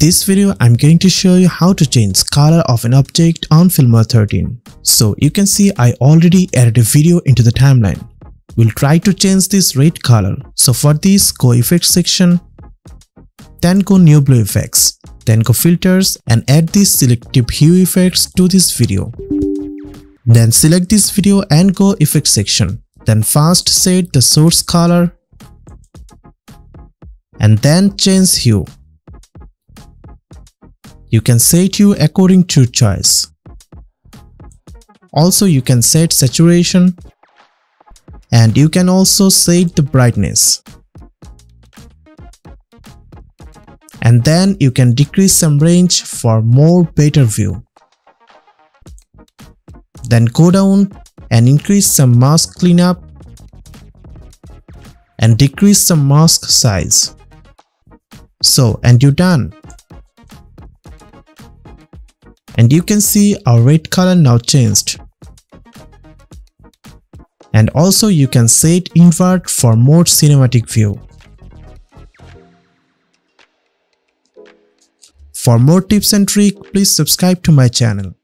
this video, I'm going to show you how to change color of an object on Filmora 13. So you can see I already added a video into the timeline. We'll try to change this red color. So for this, go effects section, then go NewBlue effects, then go filters and add these selective hue effects to this video. Then select this video and go effects section. Then first set the source color and then change hue. You can set hue according to choice. Also you can set saturation and you can also set the brightness. And then you can decrease some range for more better view. Then go down and increase some mask cleanup and decrease some mask size. So and you're done. And you can see our red color now changed. And also you can set invert for more cinematic view. For more tips and tricks, please subscribe to my channel.